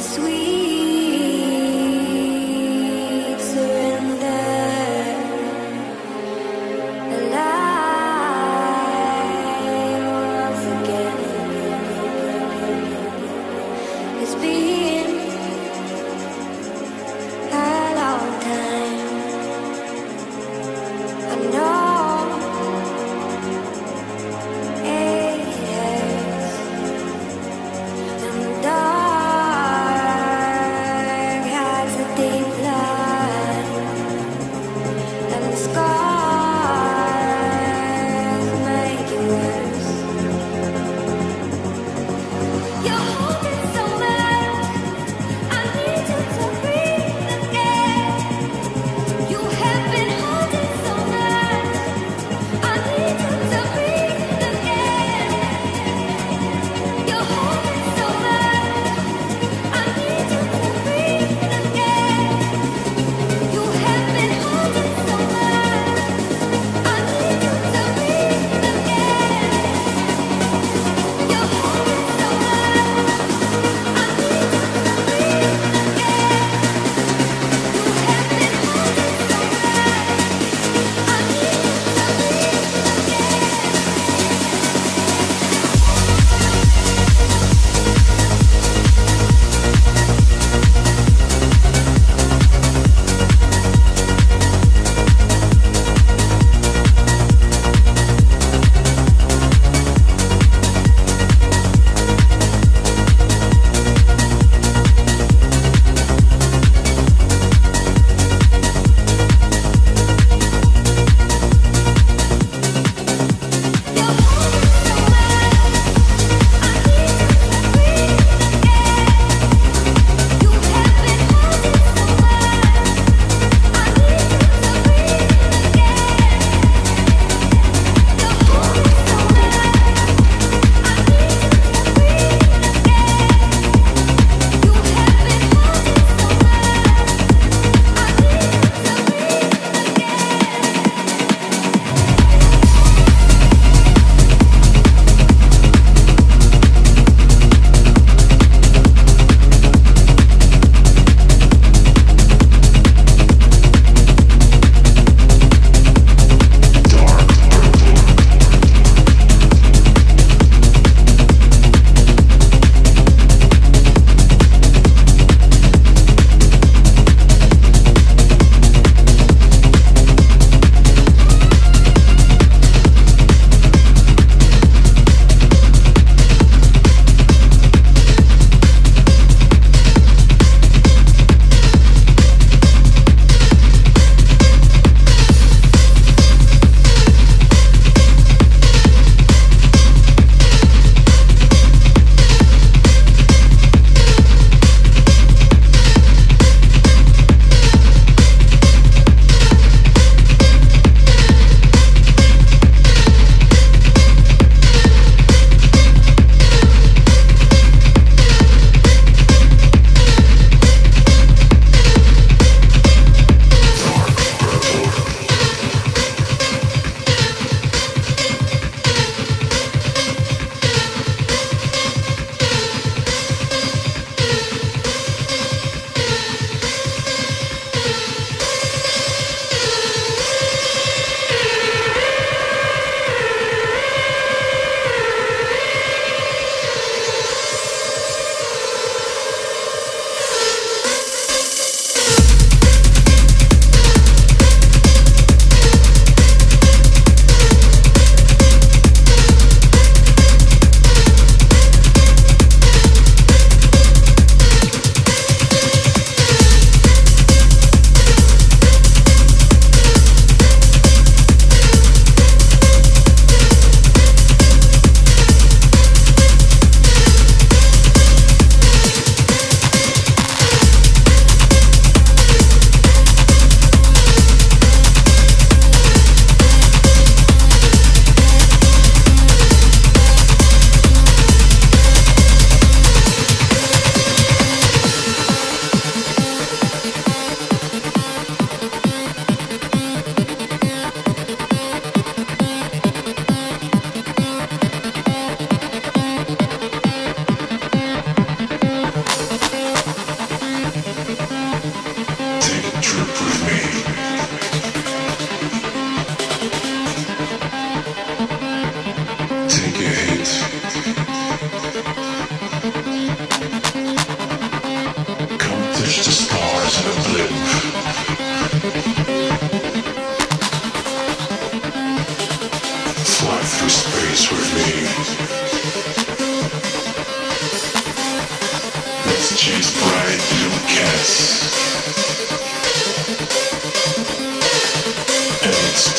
sweet.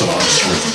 songs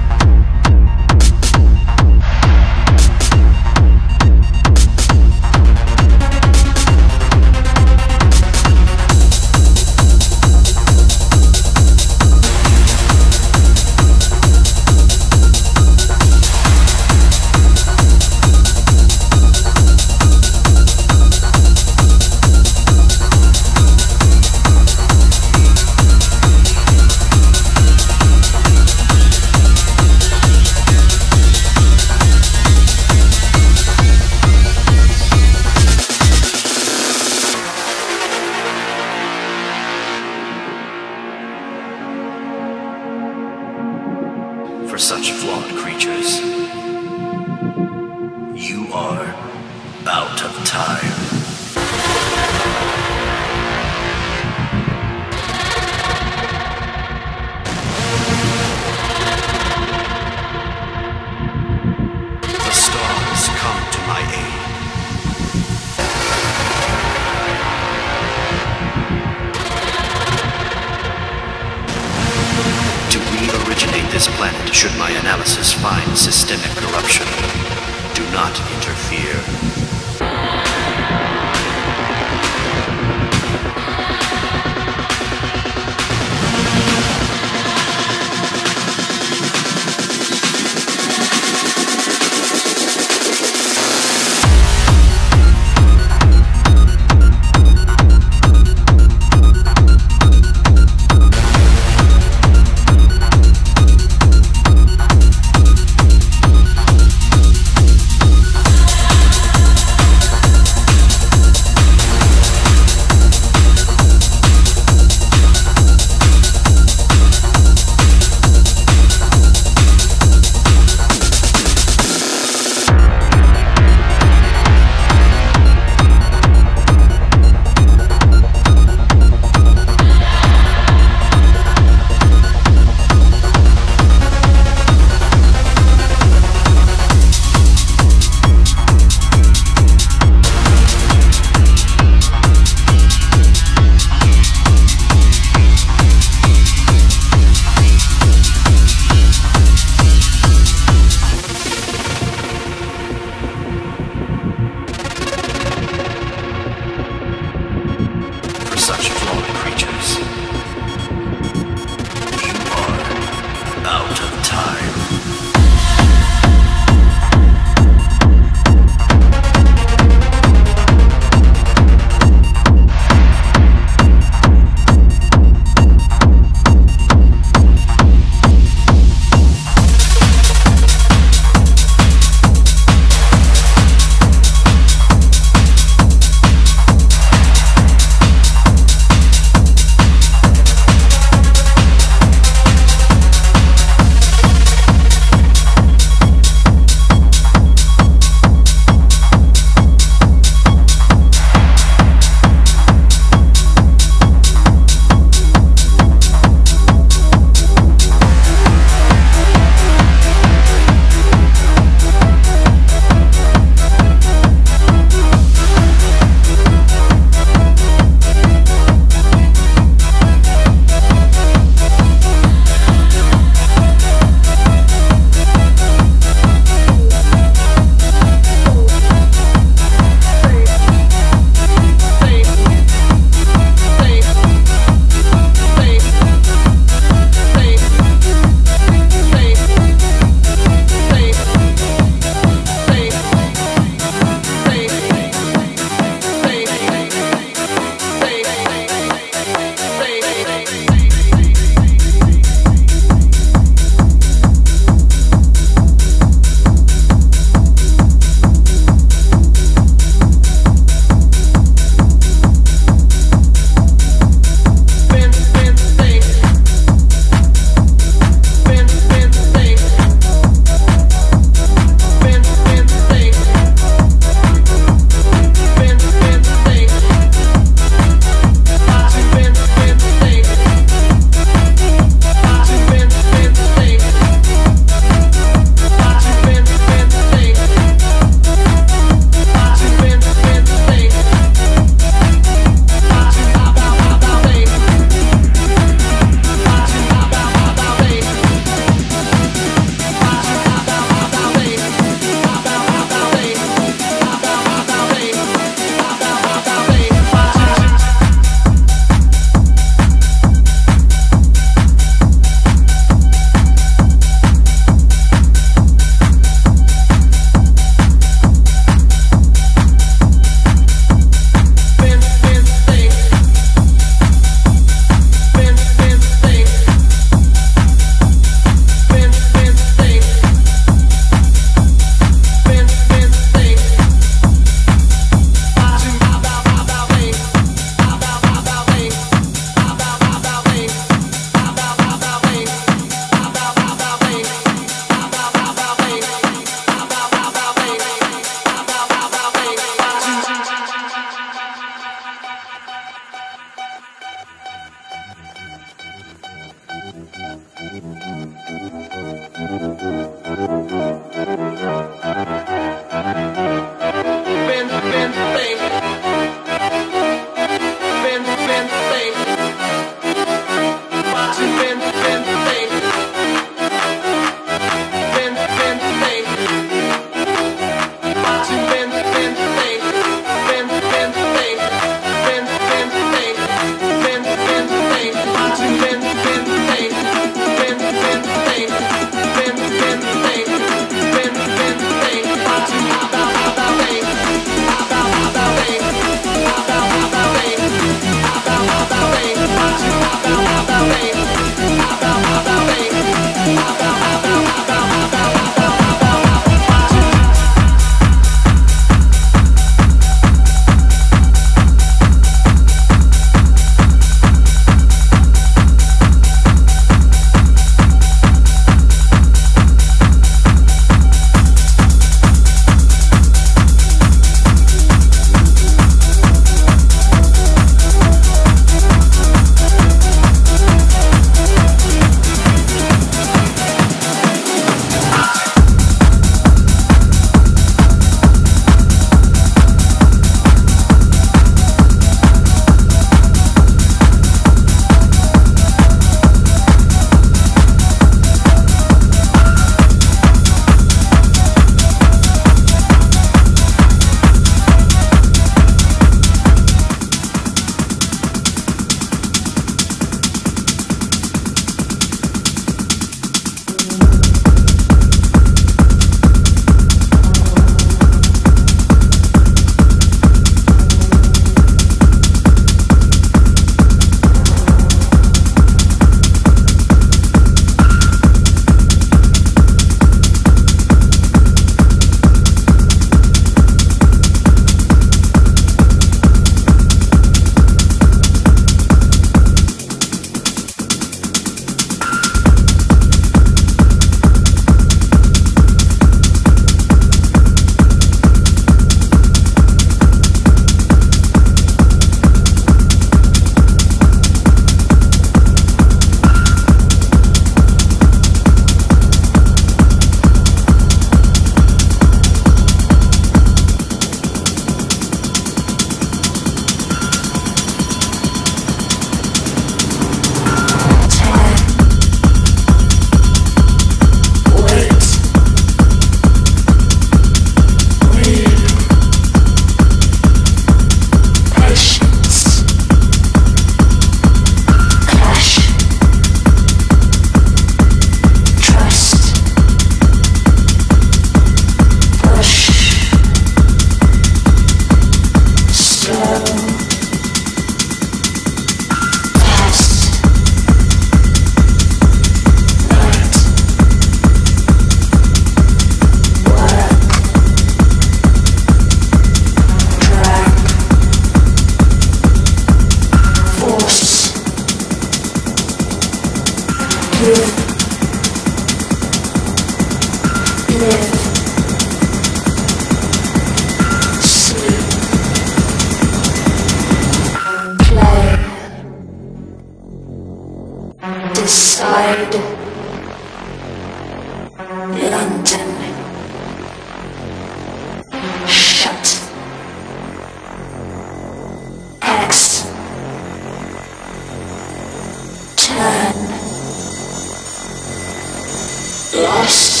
Lost.